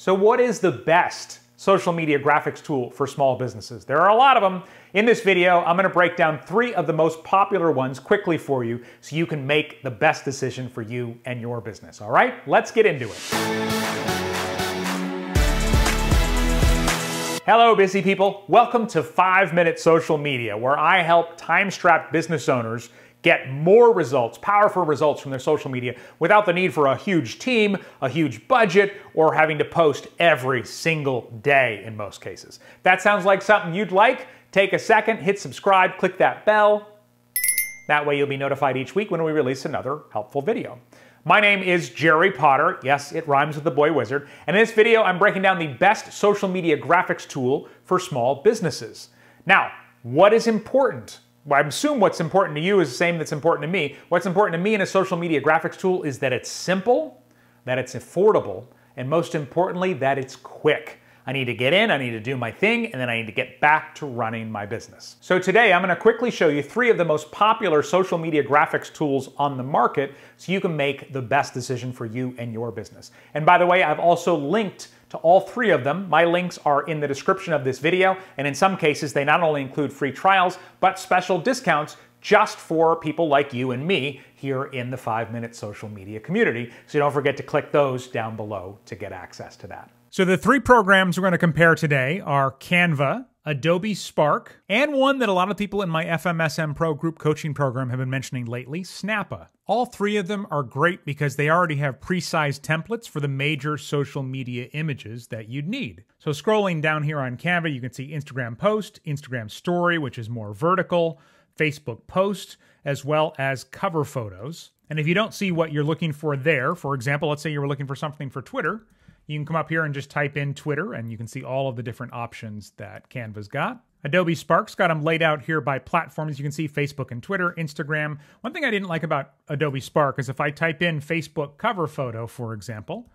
So, what is the best social media graphics tool for small businesses? There are a lot of them. In this video, I'm gonna break down three of the most popular ones quickly for you so you can make the best decision for you and your business. All right, let's get into it. Hello, busy people. Welcome to 5 Minute Social Media, where I help time strapped business owners get more results, powerful results from their social media without the need for a huge team, a huge budget, or having to post every single day in most cases. That sounds like something you'd like. Take a second, hit subscribe, click that bell. That way you'll be notified each week when we release another helpful video. My name is Jerry Potter. Yes, it rhymes with the boy wizard. And in this video, I'm breaking down the best social media graphics tool for small businesses. Now, what is important? I assume what's important to you is the same that's important to me. What's important to me in a social media graphics tool is that it's simple, that it's affordable, and most importantly, that it's quick. I need to get in, I need to do my thing, and then I need to get back to running my business. So today I'm gonna quickly show you three of the most popular social media graphics tools on the market so you can make the best decision for you and your business. And by the way, I've also linked to all three of them. My links are in the description of this video, and in some cases, they not only include free trials, but special discounts just for people like you and me here in the 5-Minute Social Media community. So don't forget to click those down below to get access to that. So the three programs we're going to compare today are Canva, Adobe Spark, and one that a lot of people in my FMSM Pro group coaching program have been mentioning lately, Snappa. All three of them are great because they already have pre-sized templates for the major social media images that you'd need. So scrolling down here on Canva, you can see Instagram post, Instagram story, which is more vertical, Facebook post, as well as cover photos. And if you don't see what you're looking for there, for example, let's say you were looking for something for Twitter, you can come up here and just type in Twitter and you can see all of the different options that Canva's got. Adobe Spark's got them laid out here by platforms. You can see Facebook and Twitter, Instagram. One thing I didn't like about Adobe Spark is if I type in Facebook cover photo, for example,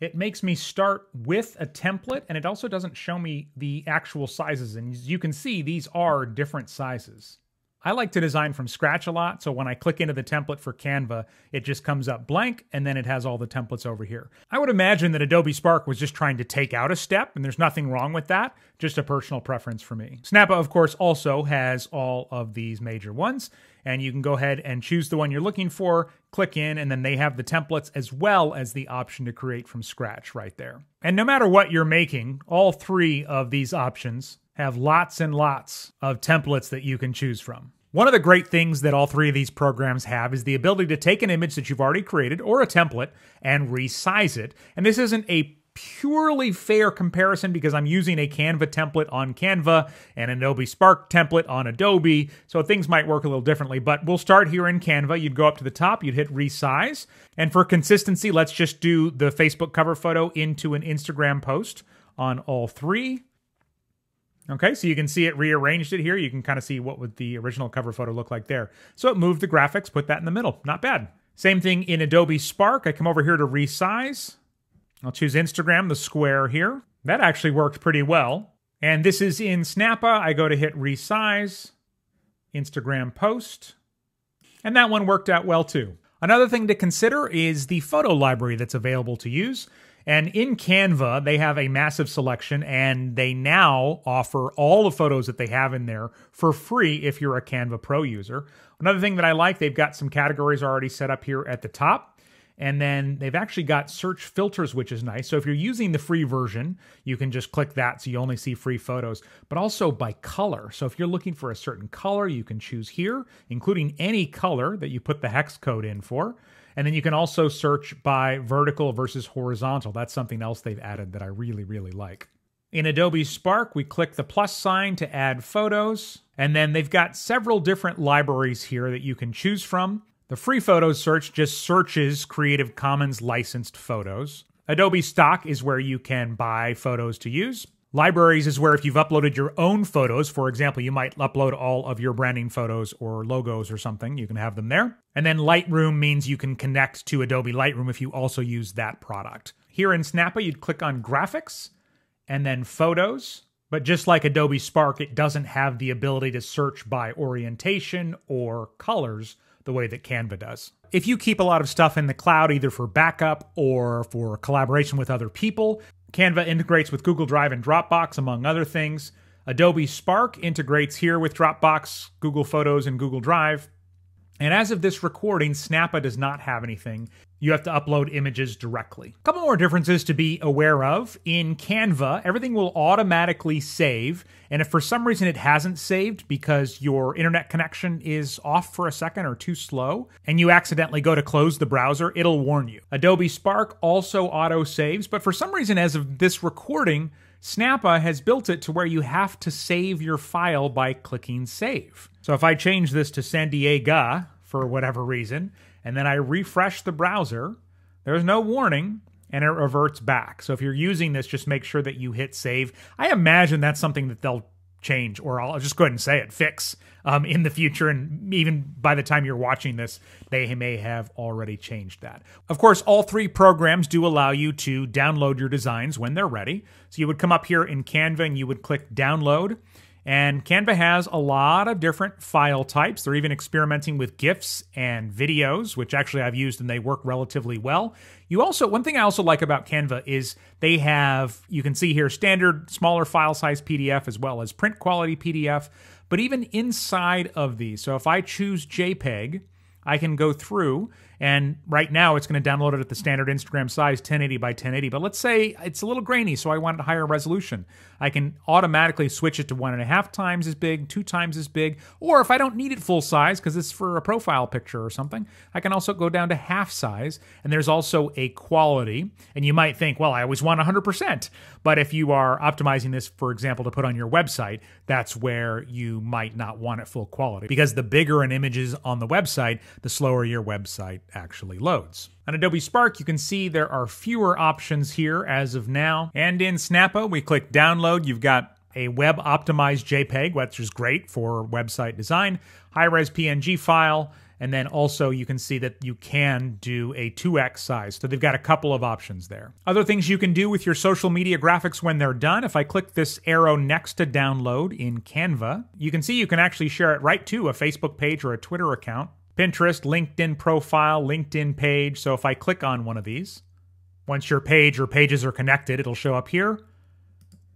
it makes me start with a template and it also doesn't show me the actual sizes. And as you can see, these are different sizes. I like to design from scratch a lot, so when I click into the template for Canva, it just comes up blank and then it has all the templates over here. I would imagine that Adobe Spark was just trying to take out a step, and there's nothing wrong with that, just a personal preference for me. Snappa, of course, also has all of these major ones, and you can go ahead and choose the one you're looking for, click in, and then they have the templates as well as the option to create from scratch right there. And no matter what you're making, all three of these options have lots and lots of templates that you can choose from. One of the great things that all three of these programs have is the ability to take an image that you've already created or a template and resize it. And this isn't a purely fair comparison because I'm using a Canva template on Canva and an Adobe Spark template on Adobe, so things might work a little differently. But we'll start here in Canva. You'd go up to the top, you'd hit resize. And for consistency, let's just do the Facebook cover photo into an Instagram post on all three. Okay, so you can see it rearranged it here. You can kind of see what would the original cover photo look like there. So it moved the graphics, put that in the middle. Not bad. Same thing in Adobe Spark. I come over here to resize. I'll choose Instagram, the square here. That actually worked pretty well. And this is in Snappa. I go to hit resize, Instagram post. And that one worked out well too. Another thing to consider is the photo library that's available to use. And in Canva, they have a massive selection and they now offer all the photos that they have in there for free if you're a Canva Pro user. Another thing that I like, they've got some categories already set up here at the top. And then they've actually got search filters, which is nice. So if you're using the free version, you can just click that so you only see free photos, but also by color. So if you're looking for a certain color, you can choose here, including any color that you put the hex code in for. And then you can also search by vertical versus horizontal. That's something else they've added that I really, really like. In Adobe Spark, we click the plus sign to add photos. And then they've got several different libraries here that you can choose from. The free photos search just searches Creative Commons licensed photos. Adobe Stock is where you can buy photos to use. Libraries is where if you've uploaded your own photos, for example, you might upload all of your branding photos or logos or something, you can have them there. And then Lightroom means you can connect to Adobe Lightroom if you also use that product. Here in Snappa, you'd click on Graphics and then Photos. But just like Adobe Spark, it doesn't have the ability to search by orientation or colors the way that Canva does. If you keep a lot of stuff in the cloud, either for backup or for collaboration with other people, Canva integrates with Google Drive and Dropbox, among other things. Adobe Spark integrates here with Dropbox, Google Photos, and Google Drive. And as of this recording, Snappa does not have anything. You have to upload images directly. A couple more differences to be aware of. In Canva, everything will automatically save. And if for some reason it hasn't saved because your internet connection is off for a second or too slow, and you accidentally go to close the browser, it'll warn you. Adobe Spark also auto saves, but for some reason, as of this recording, Snappa has built it to where you have to save your file by clicking save. So if I change this to San Diego for whatever reason, and then I refresh the browser, there's no warning and it reverts back. So if you're using this, just make sure that you hit save. I imagine that's something that they'll change, or I'll just go ahead and say it, fix um, in the future. And even by the time you're watching this, they may have already changed that. Of course, all three programs do allow you to download your designs when they're ready. So you would come up here in Canva and you would click download. And Canva has a lot of different file types. They're even experimenting with GIFs and videos, which actually I've used and they work relatively well. You also, one thing I also like about Canva is they have, you can see here, standard smaller file size PDF as well as print quality PDF. But even inside of these, so if I choose JPEG, I can go through and right now it's going to download it at the standard Instagram size 1080 by 1080. But let's say it's a little grainy, so I want a higher resolution. I can automatically switch it to one and a half times as big, two times as big, or if I don't need it full size because it's for a profile picture or something, I can also go down to half size. And there's also a quality. And you might think, well, I always want 100%. But if you are optimizing this, for example, to put on your website, that's where you might not want it full quality because the bigger an image is on the website, the slower your website actually loads. On Adobe Spark, you can see there are fewer options here as of now. And in Snappa, we click download. You've got a web optimized JPEG, which is great for website design, high res PNG file, and then also you can see that you can do a 2x size. So they've got a couple of options there. Other things you can do with your social media graphics when they're done. If I click this arrow next to download in Canva, you can see you can actually share it right to a Facebook page or a Twitter account. Pinterest, LinkedIn profile, LinkedIn page. So if I click on one of these, once your page or pages are connected, it'll show up here.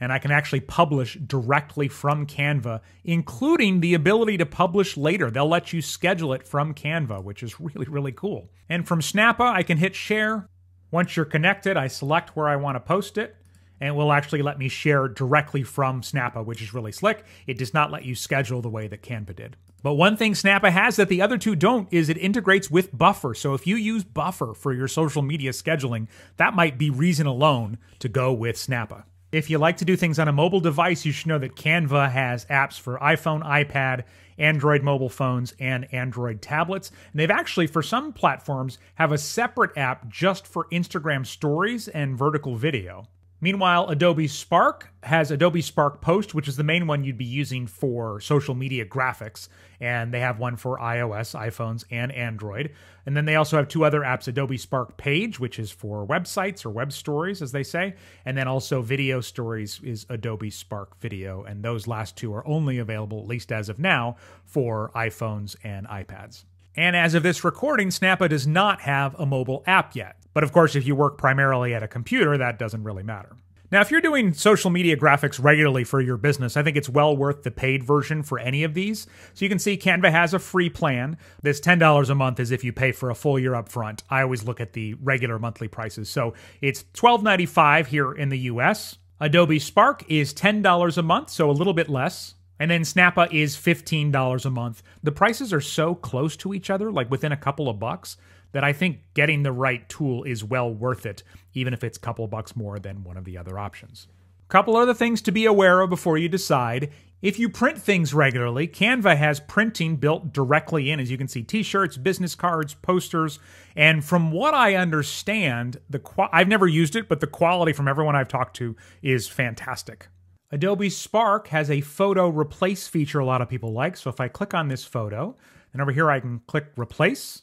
And I can actually publish directly from Canva, including the ability to publish later. They'll let you schedule it from Canva, which is really, really cool. And from Snappa, I can hit share. Once you're connected, I select where I want to post it and it will actually let me share directly from Snappa, which is really slick. It does not let you schedule the way that Canva did. But one thing Snappa has that the other two don't is it integrates with Buffer. So if you use Buffer for your social media scheduling, that might be reason alone to go with Snappa. If you like to do things on a mobile device, you should know that Canva has apps for iPhone, iPad, Android mobile phones, and Android tablets. And they've actually, for some platforms, have a separate app just for Instagram stories and vertical video. Meanwhile, Adobe Spark has Adobe Spark Post, which is the main one you'd be using for social media graphics. And they have one for iOS, iPhones, and Android. And then they also have two other apps Adobe Spark Page, which is for websites or web stories, as they say. And then also Video Stories is Adobe Spark Video. And those last two are only available, at least as of now, for iPhones and iPads. And as of this recording, Snappa does not have a mobile app yet. But of course, if you work primarily at a computer, that doesn't really matter. Now, if you're doing social media graphics regularly for your business, I think it's well worth the paid version for any of these. So you can see Canva has a free plan. This $10 a month is if you pay for a full year up front. I always look at the regular monthly prices. So it's $12.95 here in the US. Adobe Spark is $10 a month, so a little bit less. And then Snappa is $15 a month. The prices are so close to each other, like within a couple of bucks, that I think getting the right tool is well worth it, even if it's a couple bucks more than one of the other options. A couple other things to be aware of before you decide. If you print things regularly, Canva has printing built directly in, as you can see, t-shirts, business cards, posters, and from what I understand, the I've never used it, but the quality from everyone I've talked to is fantastic. Adobe Spark has a photo replace feature a lot of people like. So if I click on this photo, and over here I can click replace,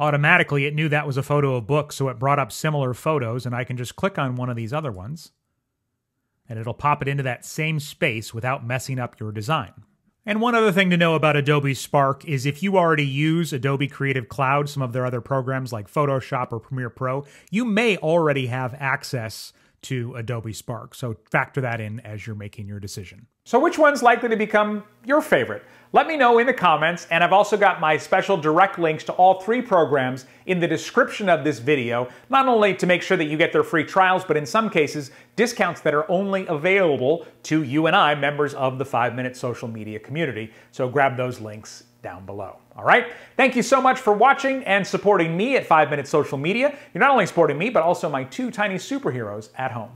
automatically it knew that was a photo of book, so it brought up similar photos, and I can just click on one of these other ones, and it'll pop it into that same space without messing up your design. And one other thing to know about Adobe Spark is if you already use Adobe Creative Cloud, some of their other programs like Photoshop or Premiere Pro, you may already have access to Adobe Spark. So factor that in as you're making your decision. So which one's likely to become your favorite? Let me know in the comments, and I've also got my special direct links to all three programs in the description of this video, not only to make sure that you get their free trials, but in some cases, discounts that are only available to you and I, members of the 5-Minute Social Media community. So grab those links down below. All right? Thank you so much for watching and supporting me at 5 Minute Social Media. You're not only supporting me, but also my two tiny superheroes at home.